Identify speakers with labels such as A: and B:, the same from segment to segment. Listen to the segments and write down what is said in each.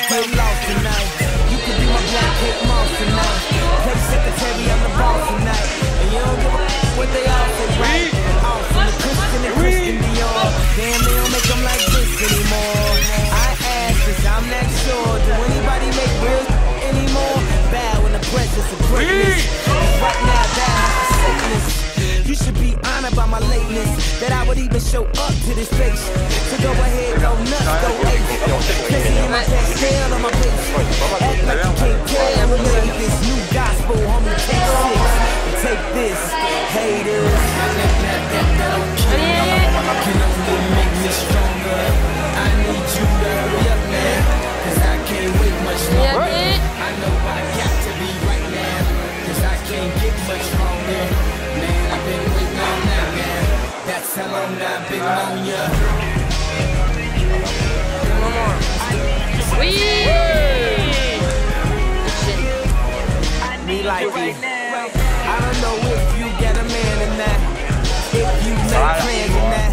A: Let's get lost tonight. You can be my black cake moss tonight. Play secretary, I'm the boss tonight. And you don't give a what they all say, right? Show up to this place. So go ahead, go nuts, go ape. Crazy in my pastel on my face. Act like you can't tell We made this new gospel, homie, take six. Take this, haters. That don't kill me Can only make me stronger I need you to hurry up now Cause I can't wait much longer I know I got to be right now Cause I can't get much stronger That's how long I've been on ya
B: Oui
A: Me like it I don't know if you got a man or not. If you make plans or not.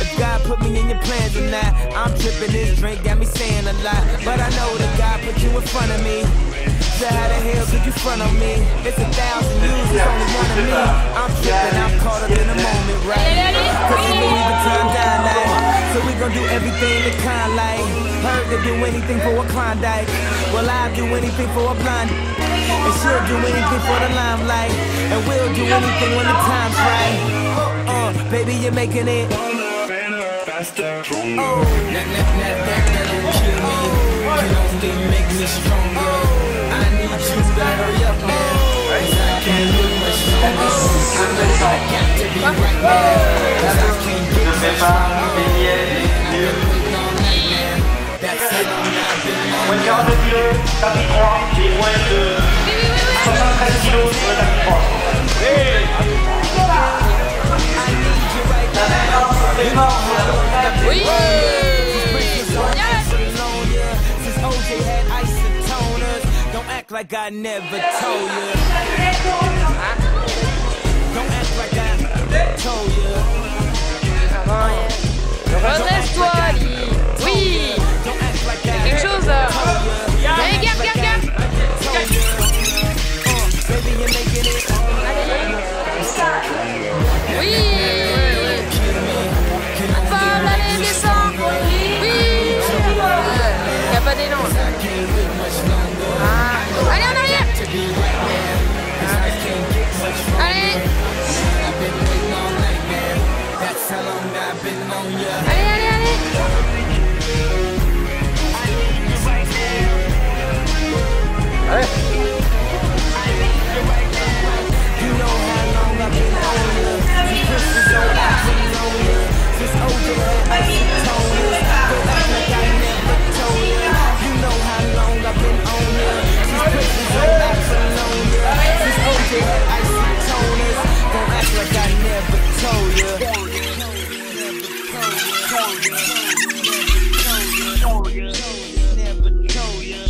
A: If God put me in your plans or not. I'm tripping this drink, got me saying a lot. But I know that God put you in front of me. So how the hell could you front on me? It's a thousand years, it's only one of me. I'm tripping, I'm caught up in the moment, right? Gon' do everything the kind like Heard to do anything for a Klondike Well I'll do anything for a blind And she'll do anything for the limelight And we'll do anything when the time's right Uh, baby you're making it
C: faster, stronger.
A: Oh, that, that, that, that, that don't kill me Can only make me stronger I need you to hurry up now Cause I can't look much longer I know I got to be right now Cause I can't get much stronger on
D: Moins de 42 kilos, tapis 3, et moins de 73 kilos sur le tapis 3.
A: I need you right now
B: Oui
A: Since OJ had isotoners, don't act like I never told you.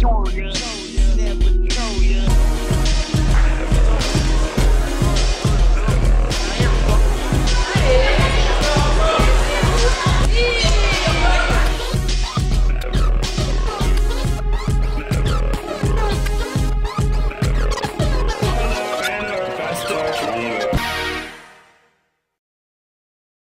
A: Never